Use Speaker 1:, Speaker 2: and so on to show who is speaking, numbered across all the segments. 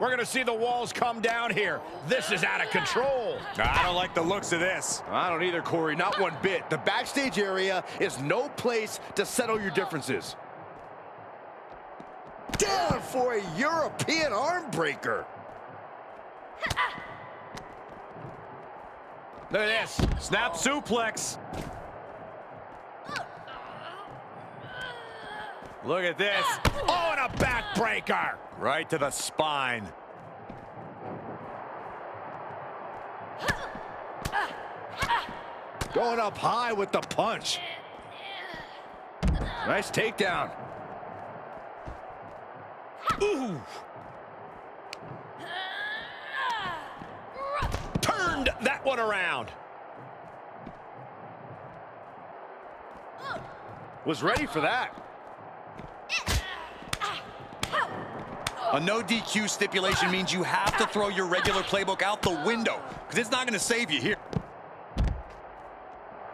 Speaker 1: We're going to see the walls come down here. This is out of control.
Speaker 2: I don't like the looks of this.
Speaker 3: I don't either, Corey. Not one bit. The backstage area is no place to settle your differences. Down for a European arm breaker.
Speaker 1: Look at this.
Speaker 2: Snap suplex. Look at this.
Speaker 1: Oh, and a backbreaker.
Speaker 2: Right to the spine.
Speaker 3: Going up high with the punch. Nice takedown.
Speaker 1: Ooh. Turned that one around.
Speaker 3: Was ready for that.
Speaker 4: A no DQ stipulation means you have to throw your regular playbook out the window because it's not going to save you here.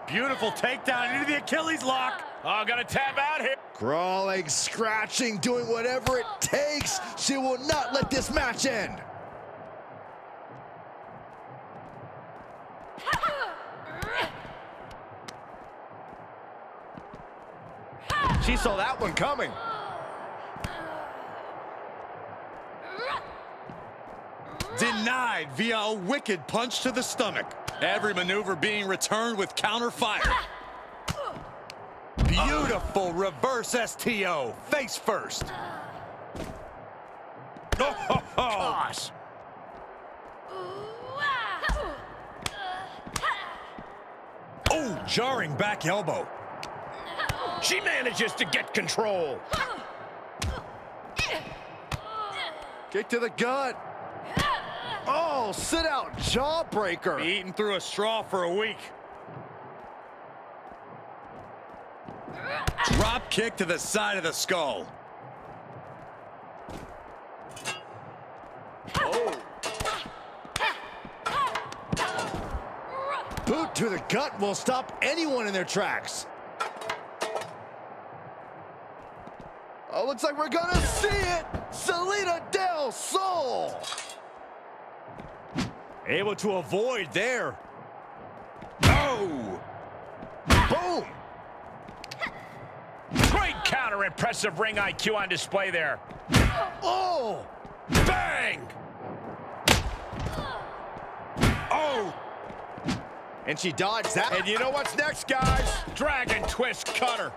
Speaker 2: Beautiful takedown into the Achilles lock.
Speaker 1: Oh, gonna tap out here.
Speaker 3: Crawling, scratching, doing whatever it takes. She will not let this match end. She saw that one coming.
Speaker 4: Denied via a wicked punch to the stomach. Every maneuver being returned with counter fire. Beautiful reverse STO, face first.
Speaker 2: Oh.
Speaker 3: Gosh.
Speaker 4: Oh, jarring back elbow.
Speaker 1: She manages to get control.
Speaker 3: Kick to the gut. Oh, sit out jawbreaker.
Speaker 2: Eating through a straw for a week.
Speaker 4: Drop kick to the side of the skull. Oh.
Speaker 3: Boot to the gut will stop anyone in their tracks. Oh, looks like we're gonna see it. Selena Del Sol.
Speaker 2: Able to avoid there.
Speaker 3: Oh. Boom.
Speaker 1: Great counter. Impressive ring IQ on display there.
Speaker 3: Oh.
Speaker 1: Bang!
Speaker 3: Oh. And she dodged that.
Speaker 1: And you know what's next, guys? Dragon twist cutter.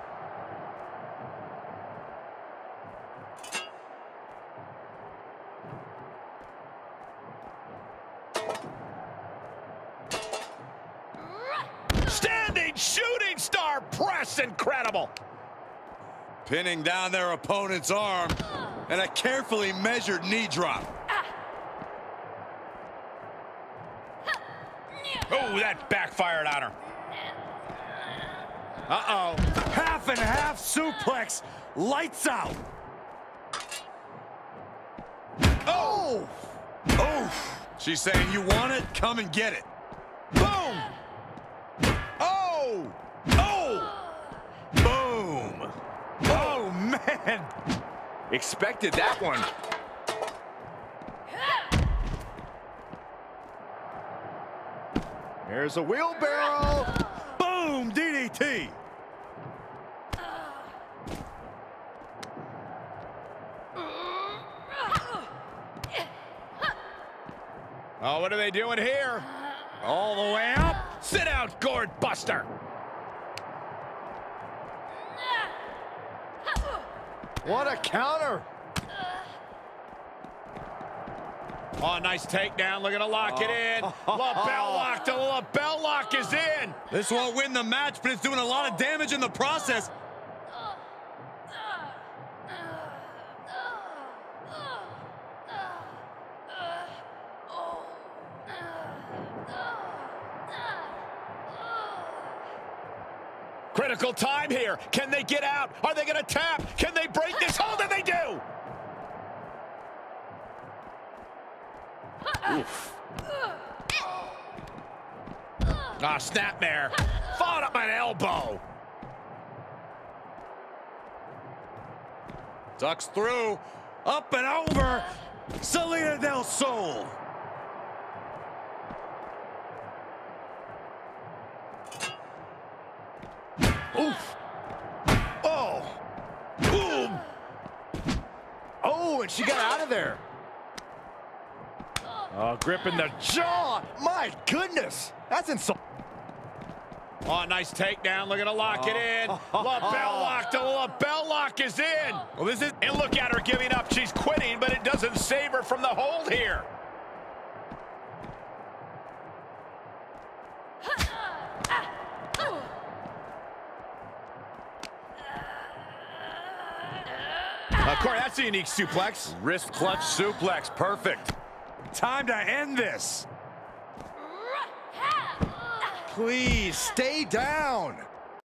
Speaker 1: Press. Incredible.
Speaker 4: Pinning down their opponent's arm. And a carefully measured knee drop.
Speaker 1: Oh, that backfired on her.
Speaker 2: Uh-oh. Half and half suplex. Lights out.
Speaker 3: Oh.
Speaker 4: Oh, she's saying you want it, come and get it.
Speaker 1: Boom! Oh! Oh!
Speaker 4: Boom.
Speaker 2: Oh, man.
Speaker 3: Expected that one. Here's a wheelbarrow.
Speaker 2: Boom, DDT.
Speaker 1: Oh, what are they doing here? All the way up. Sit out, Gourd Buster.
Speaker 3: What a counter.
Speaker 1: Oh, nice takedown. Looking to lock it in. Oh. LeBell lock. The LeBell lock is in.
Speaker 4: This won't win the match, but it's doing a lot of damage in the process.
Speaker 1: Critical time here. Can they get out? Are they going to tap? Can they break this hold? And they do. Ah, snapmare. Fought up an elbow.
Speaker 4: Ducks through, up and over.
Speaker 2: Selena Del Sol.
Speaker 3: Oof. Oh. Boom. Oh, and she got out of there.
Speaker 1: Oh, gripping the jaw.
Speaker 3: My goodness. That's insult.
Speaker 1: Oh, nice takedown. Looking to lock it in. Oh. LeBell lock. The LeBell lock is in. Well, this is, and look at her giving up. She's quitting, but it doesn't save her from the hold here. Corey, that's a unique suplex.
Speaker 4: Wrist clutch suplex, perfect.
Speaker 2: Time to end this.
Speaker 3: Please stay down.